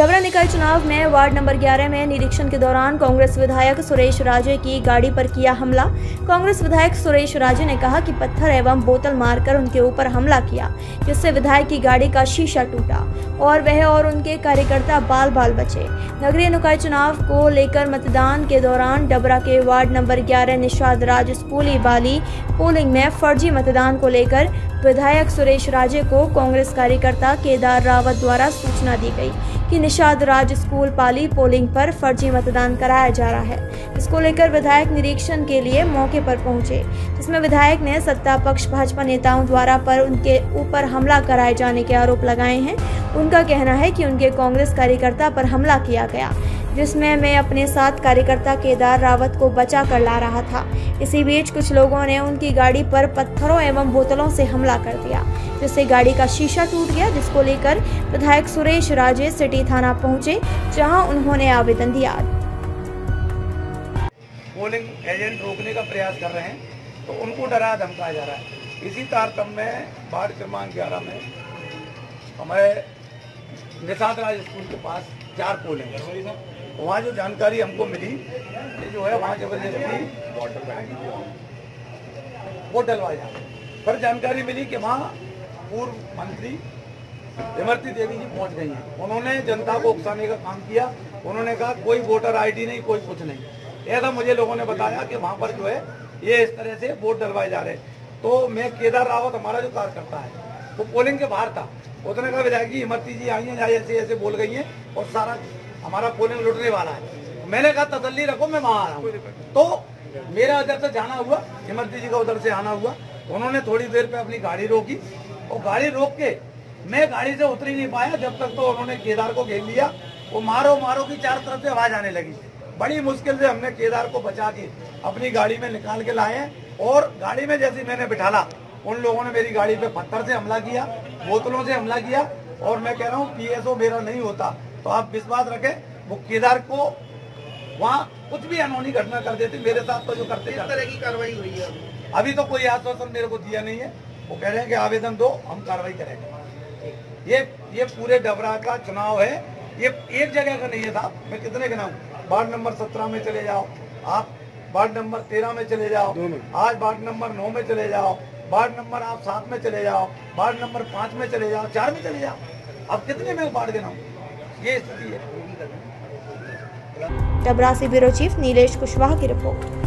डबरा निकाय चुनाव में वार्ड नंबर 11 में निरीक्षण के दौरान कांग्रेस विधायक सुरेश राजे की गाड़ी पर किया हमला। कांग्रेस विधायक सुरेश राजे ने कहा कि पत्थर एवं बोतल मारकर उनके ऊपर हमला किया, जिससे विधायक की गाड़ी का शीशा टूटा और वह और उनके कार्यकर्ता बाल बाल बचे। नगरीय निकाय चुनाव को लेकर मतदान के दौरान डबरा के वार्ड नंबर 11 निषाद राज स्कूली बाली पोलिंग में फर्जी मतदान को लेकर विधायक सुरेश राजे को कांग्रेस कार्यकर्ता केदार रावत द्वारा सूचना दी गई। कि निषाद राज स्कूल पाली पोलिंग पर फर्जी मतदान कराया जा रहा है। इसको लेकर विधायक निरीक्षण के लिए मौके पर पहुँचे, जिसमें विधायक ने सत्ता पक्ष भाजपा नेताओं द्वारा पर उनके ऊपर हमला कराए जाने के आरोप लगाए हैं। उनका कहना है कि उनके कांग्रेस कार्यकर्ता पर हमला किया गया। जिसमें मैं अपने साथ कार्यकर्ता केदार रावत को बचा कर ला रहा था। इसी बीच कुछ लोगों ने उनकी गाड़ी पर पत्थरों एवं बोतलों से हमला कर दिया, जिससे गाड़ी का शीशा टूट गया, जिसको लेकर विधायक सुरेश राजे सिटी थाना पहुँचे, जहाँ उन्होंने आवेदन दिया। पोलिंग एजेंट रोकने का प्रयास कर रहे हैं तो उनको डरा धमकाया जा रहा है। इसी तारतम्य में वार्ड क्रमांक ग्यारह में हमारे निषाद राज स्कूल के पास चार पोल हैं। वहाँ जो जानकारी हमको मिली जो है वहाँ ज़बरदस्ती वो डलवाया पर जानकारी मिली कि वहाँ पूर्व मंत्री इमरती देवी जी पहुँच गई हैं। उन्होंने जनता को उकसाने का काम किया। उन्होंने कहा, कोई वोटर आईडी नहीं, कोई कुछ नहीं। ऐसा मुझे लोगों ने बताया कि वहाँ पर जो है, ये इस तरह से वोट डलवाए जा रहे तो मैं केदार रावत, हमारा जो कार्यकर्ता है वो पोलिंग के बाहर था। उसने कहा विधायक जी इमरती जी आई हैं ऐसे ऐसे बोल गई हैं और सारा हमारा पोलिंग लुटने वाला है। मैंने कहा तसली रखो मैं वहाँ आ रहा हूँ। तो मेरा उधर से जाना हुआ इमरती जी का उधर से आना हुआ। उन्होंने थोड़ी देर पे अपनी गाड़ी रोकी और गाड़ी रोक के मैं गाड़ी से उतर नहीं पाया। जब तक तो उन्होंने केदार को घेर लिया वो मारो मारो की चार तरफ़ से आवाज़ आने लगी। बड़ी मुश्किल से हमने केदार को बचा के अपनी गाड़ी में निकाल के लाए और गाड़ी में जैसे मैंने बिठाला उन लोगों ने मेरी गाड़ी पे पत्थर से हमला किया बोतलों से हमला किया और मैं कह रहा हूँ पीएसओ मेरा नहीं होता। तो आप विश्वास रखें वो केदार को वहाँ कुछ भी अनहोनी घटना कर देते मेरे साथ तो जो करते किस तरह की कार्रवाई हुई है अभी? अभी तो कोई आश्वासन मेरे को दिया नहीं है। वो कह रहे हैं कि आवेदन दो हम कार्रवाई करेंगे। ये ये पूरे डबरा का चुनाव है। ये एक जगह का नहीं है साहब मैं कितने गिनाऊं वार्ड नंबर सत्रह में चले जाओ। आप वार्ड नंबर तेरह में चले जाओ। आज वार्ड नंबर नौ में चले जाओ। वार्ड नंबर आप सात में चले जाओ, वार्ड नंबर पाँच में चले जाओ, चार में चले जाओ। अब कितने में वार्ड देना ये स्थिति है। डबरा से ब्यूरो चीफ नीलेश कुशवाहा की रिपोर्ट।